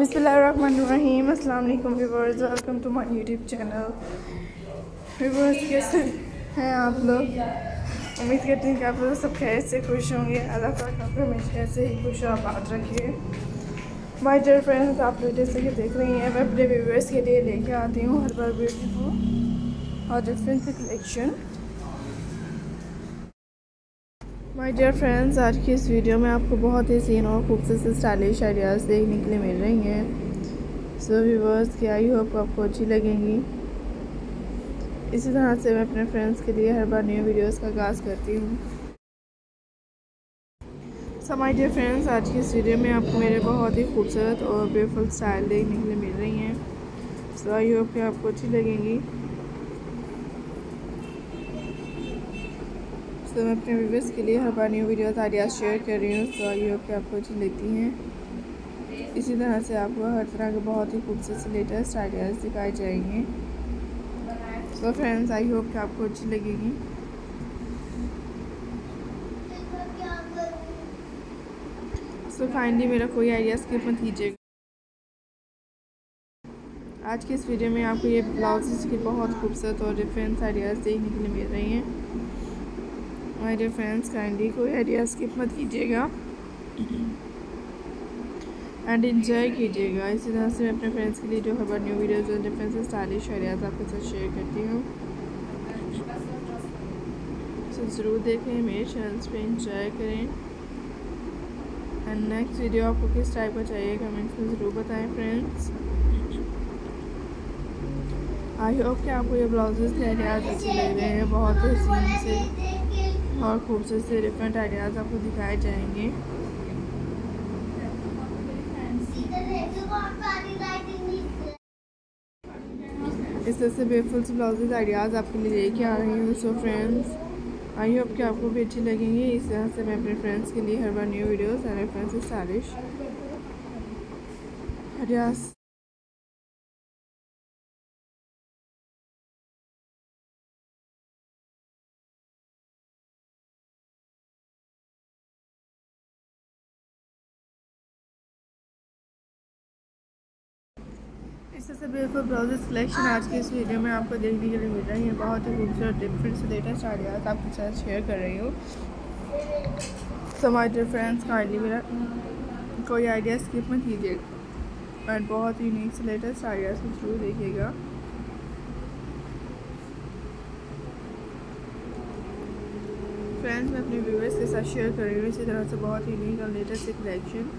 बिस्मिल्लाहिर्रहमानिर्रहीम अस्सलाम वालेकुम viewers welcome to my YouTube channel viewers कैसे हैं आप लोग? उम्मीद करती हूँ कि आप लोग सब खैर से खुश होंगे। अल्लाह ताला आपको हमेशा ऐसे ही खुश और आबाद रखिए। माय डियर फ्रेंड्स आप लोग जैसे कि देख रही हैं, मैं अपने व्यूवर्स के लिए लेके आती हूँ हर बार ब्यूटीफुल और different collection my dear friends आज की इस वीडियो में आपको बहुत ही सीन और खूबसूरत से स्टाइलिश आइडियाज़ देखने के लिए मिल रही हैं। सो व्यूवर्स की आई होप आपको अच्छी लगेंगी। इसी तरह से मैं अपने फ्रेंड्स के लिए हर बार न्यू वीडियोस का आगाज़ करती हूँ। सो माय डियर फ्रेंड्स आज की इस वीडियो में आपको मेरे बहुत ही खूबसूरत और ब्यूटीफुल स्टाइल देखने के लिए मिल रही हैं। सो आई होप कि आपको अच्छी लगेंगी। तो मैं अपने व्यूवर्स के लिए हर बार न्यू वीडियोस आइडियाज़ शेयर कर रही हूँ सो आई होप कि आपको अच्छी लगती हैं। इसी तरह से आपको हर तरह के बहुत ही खूबसूरत से लेटेस्ट आइडियाज़ दिखाए जाएँगे। सो फ्रेंड्स आई होप कि आपको अच्छी लगेगी? सो so, काइंडली मेरा कोई आइडिया स्किप मत कीजिएगा। आज की इस वीडियो में आपको ये ब्लाउज के बहुत खूबसूरत और डिफरेंट आइडियाज़ देखने के लिए मिल रही हैं। माय डियर फ्रेंड्स काइंडली कोई आइडिया स्किप मत कीजिएगा। एंड इन्जॉय कीजिएगा। इसी तरह से मैं अपने फ्रेंड्स के लिए जो हर न्यू वीडियोज़ और डिफरेंट स्टाइलिश आइडियाज़ आपके साथ शेयर करती हूँ। तो ज़रूर देखें, मेरे चैनल्स पे इंजॉय करें। एंड नेक्स्ट वीडियो आपको किस टाइप का चाहिए कमेंट्स में ज़रूर बताएँ फ्रेंड्स आई होप कि आपको ये ब्लाउजेस के आइडियाज़ अच्छे लग रहे हैं, बहुत हसीन से। और खूबसूरत से डिफरेंट आइडियाज़ आपको दिखाए जाएँगे। इस तरह से बेफुल से ब्लाउजेज आइडियाज़ आपके लिए लेके आ रही हूँ सो फ्रेंड्स आई होप कि आपको भी अच्छी लगेंगी। इस तरह से मैं अपने फ्रेंड्स के लिए हर बार new videos and friends stylish ideas तरह से बिल्कुल ब्लाउजेस कलेक्शन आज की इस वीडियो में आपको देखने के लिए मिल रही है। बहुत ही खूबसूरत डिफरेंट से लेटेस्ट आइडियाज़ आपके साथ शेयर कर रही हूँ। So my dear friends kindly मेरा कोई आइडिया स्किप मत कीजिएगा एंड बहुत यूनिक से लेटेस्ट आइडियाज़ को ज़रूर देखिएगा। फ्रेंड्स मैं अपने व्यूवर्स के साथ शेयर कर रही हूँ। इसी तरह से बहुत यूनिक और लेटेस्ट कलेक्शन